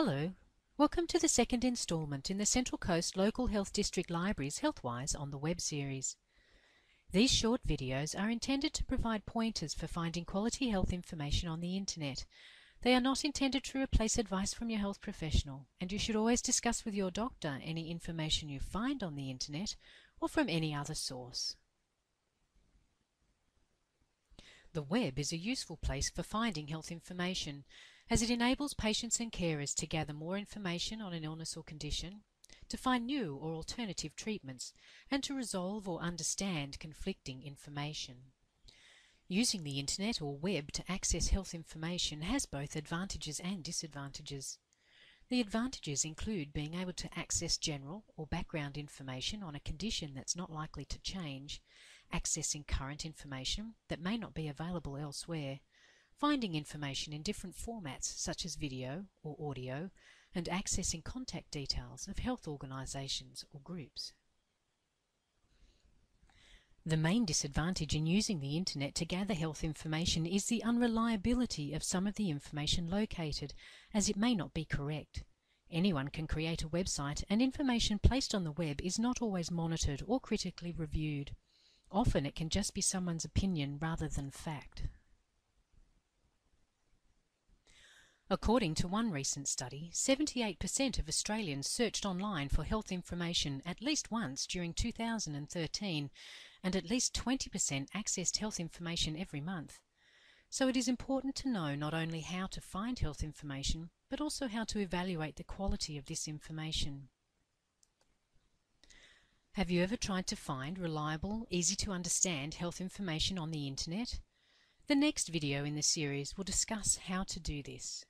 Hello, welcome to the second instalment in the Central Coast Local Health District Libraries Healthwise on the Web series. These short videos are intended to provide pointers for finding quality health information on the internet. They are not intended to replace advice from your health professional, and you should always discuss with your doctor any information you find on the internet or from any other source. The web is a useful place for finding health information as it enables patients and carers to gather more information on an illness or condition, to find new or alternative treatments, and to resolve or understand conflicting information. Using the internet or web to access health information has both advantages and disadvantages. The advantages include being able to access general or background information on a condition that's not likely to change, accessing current information that may not be available elsewhere, finding information in different formats such as video or audio, and accessing contact details of health organisations or groups. The main disadvantage in using the internet to gather health information is the unreliability of some of the information located, as it may not be correct. Anyone can create a website and information placed on the web is not always monitored or critically reviewed. Often it can just be someone's opinion rather than fact. According to one recent study, 78% of Australians searched online for health information at least once during 2013 and at least 20% accessed health information every month. So it is important to know not only how to find health information, but also how to evaluate the quality of this information. Have you ever tried to find reliable, easy to understand health information on the internet? The next video in the series will discuss how to do this.